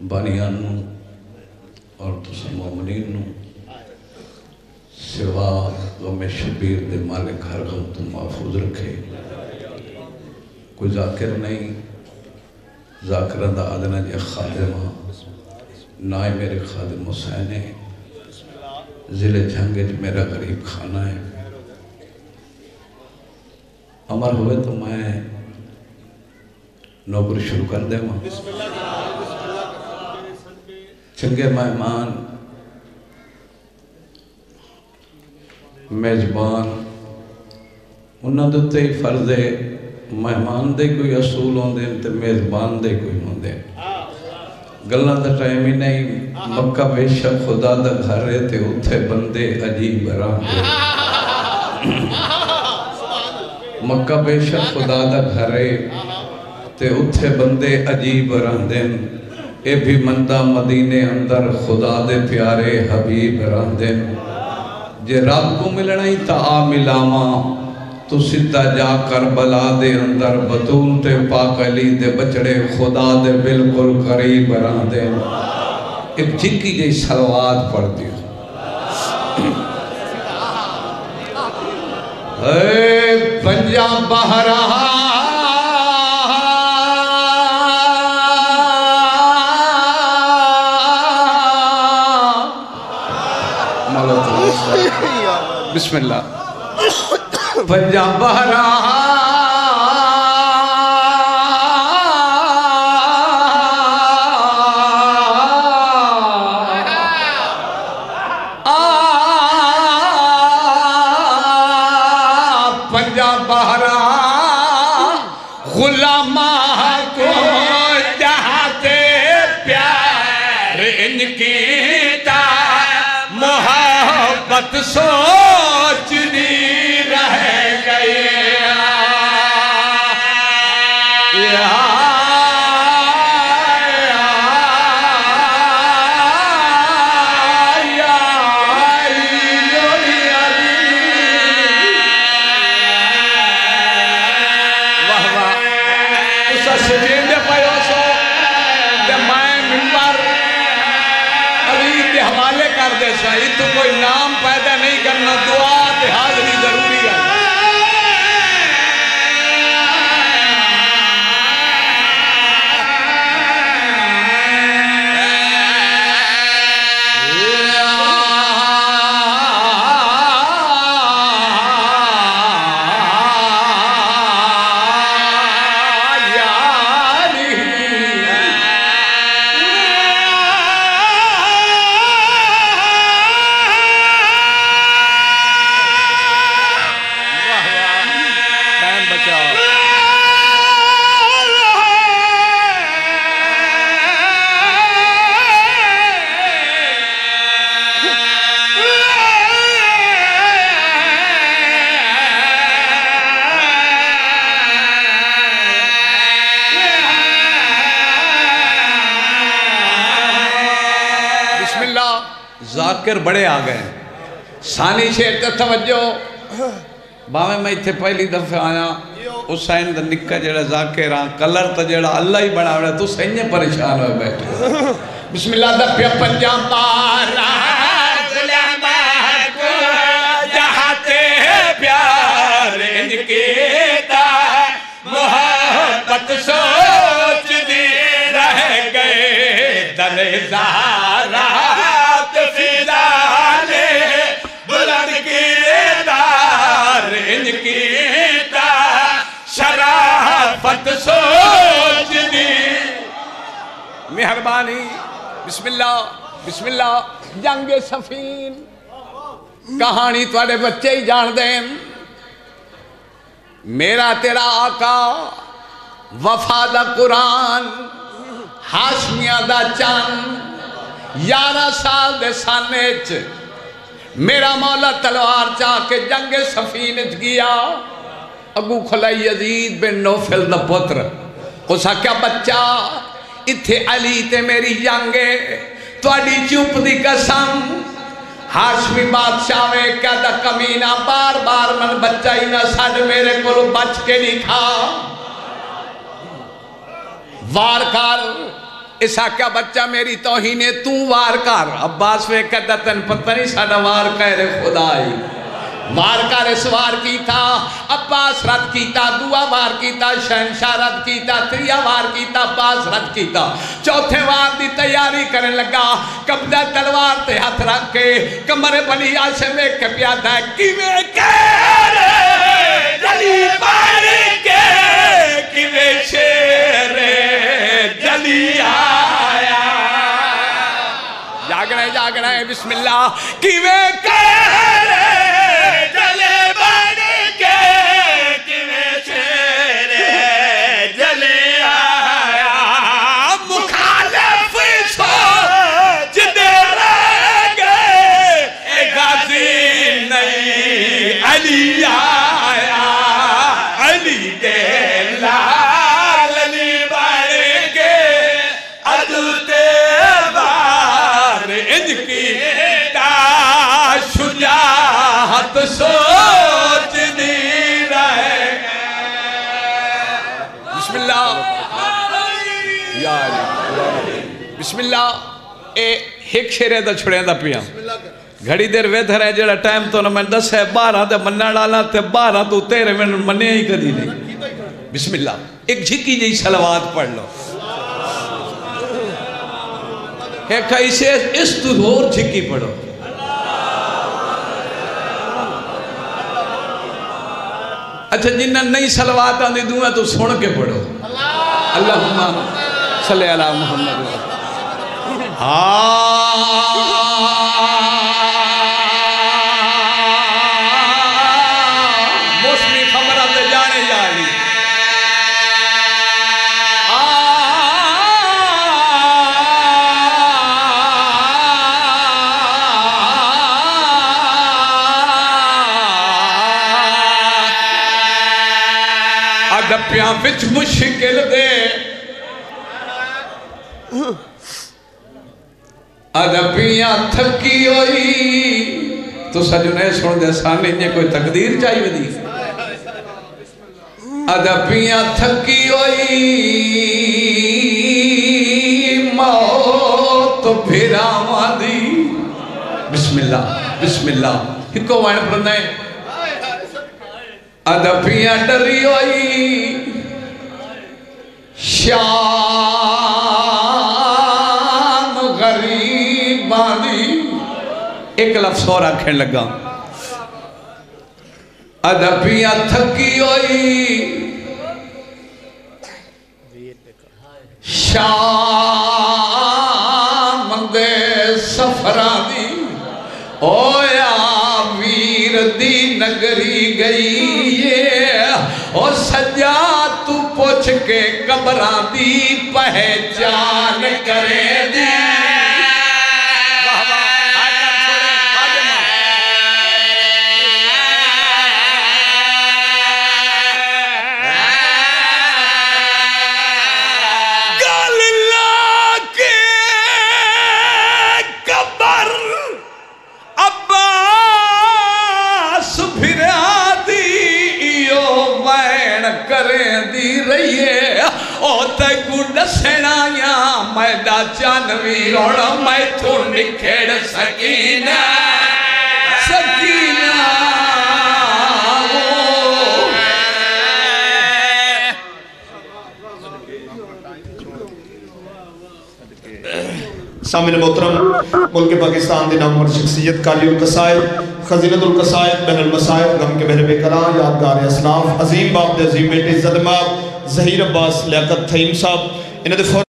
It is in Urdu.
بانیان نو اور تسا مومنین نو سوا غم شبیر دے مالک ہر غم تو محفوظ رکھے کوئی ذاکر نہیں ذاکرہ دا آدنا جی خادمہ نائے میرے خادم حسین ہے ضلع جھنگے جو میرا غریب خانہ ہے عمر ہوئے تو میں نوکر شروع کر دے وہاں چنگے مہمان، میزبان، انہاں دے ہی فرض ہے، مہمان دے کوئی اصول ہوندے ہیں تے میزبان دے کوئی ہوندے ہیں گلہ دا ٹائم ہی نہیں، مکہ بے شک خدا دا گھر ہے تے اتھے بندے عجیب رام دے۔ مکہ بے شک خدا دا گھر ہے تے اتھے بندے عجیب رام دے۔ اے بھی مندہ مدینے اندر خدا دے پیارے حبیب رام دے جے رب کو ملنا ہی تا ملاما تو سدھا جا کر بلا دے اندر بطول تے پاک علی دے بچڑے خدا دے بالکل قریب رہا دے ایک جھکی جی سلوات پڑھ دیو اے پنجا بہرہ بسم اللہ۔ پنجا بہرہ پنجا ٹائم بچاؤ بسم اللہ۔ ذاکر بڑے آ گئے۔ سانی شیر تے توجہ۔ باوے میں اتھے پہلی دفعہ آیا حسین دا نکا جڑا ذاکر آن کلر تا جڑا اللہ ہی بنا رہا تو سہینے پریشان ہوئے بیٹھے۔ بسم اللہ دا پیا پنجام بارا محبت سوچ دی رہ گئے در زہرات مہربانی۔ بسم اللہ بسم اللہ۔ جنگ سفین کہانی توڑے بچے ہی جان دیں میرا تیرا آقا وفا دا قرآن ہاشمیاں دا چان یارہ سال دے سانے چ میرا مولا تلوار چاہ کے جنگ سفینت گیا۔ ابو خلائی یزید بن نوفل دا پتر۔ اسا کیا بچہ؟ اتھے علی تے میری جنگے توڑی چوپ دی قسم ہاشمی بادشاہ میں کہتا کمینہ بار بار من بچہ ہی نہ سڑ میرے کو بچ کے نہیں کھا وار کر اس آقا بچہ میری توہینے تو وار کر عباس وے کہتا پتہ نہیں ساڑا وار کہہ خدای وار کر اس وار کیتا، عباس رد کیتا، دعا وار کیتا، شہنشاہ رد کیتا، تریا وار کیتا، عباس رد کیتا۔ چوتھے وار دی تیاری کرنے لگا قبضہ تلوار تے ہاتھ رکھ کے کمر بنی آشے میں کے پیادا ہے کیوے کہرے جلی پاری کے کیوے شیرے جلی آیا۔ جاگنا ہے جاگنا ہے، بسم اللہ۔ کیوے کہرے ایک شیرے دا چھڑے دا پیا گھڑی دیر ویدھر ہے جڑا ٹائم تو نہ میں دس ہے بارہ تے منہ ڈالا تے بارہ تو تیرے میں منہ ہی کدی نہیں۔ بسم اللہ ایک جھکی جی سلوات پڑھ لو۔ ایک ایسے اس تو اور جھکی پڑھو۔ اچھا جنہ نئی سلوات آن دی دوں تو سن کے پڑھو۔ اللہم صلی اللہ محمد۔ ہاں ہاں۔ خبر آتے جانے جا رہی پیاں وچ مشکل تھکی ہوئی تو سجنے سن دے سامنے نے کوئی تقدیر چاہیے دی۔ ادبیاں تھکی ہوئی موت بھیراما دی۔ بسم اللہ بسم اللہ ہی کو وائن پرنے ہے۔ ادبیاں ڈری ہوئی شاہ ایک لفظ اور آکھیں لگا۔ ادبیاں تھکی ہوئی۔ شام دے سفران دی۔ اویا ویر دی نگری گئی او سجا تو پوچھ کے قبران دی پہچان کرے کریں دی میدا چانوی روڑا میں تو نکھڑ سکینہ۔ سکینہ۔ سامن محترم، ملک پاکستان دے نامور شخصیت کالی القصائد خزینت القصائد بین المصائب، غم کے بہر بے یادگار اسلاف عظیم باپ دے عظیم بیٹے زدمہ زہیر عباس، لیاقت تھیم صاحب انہوں دے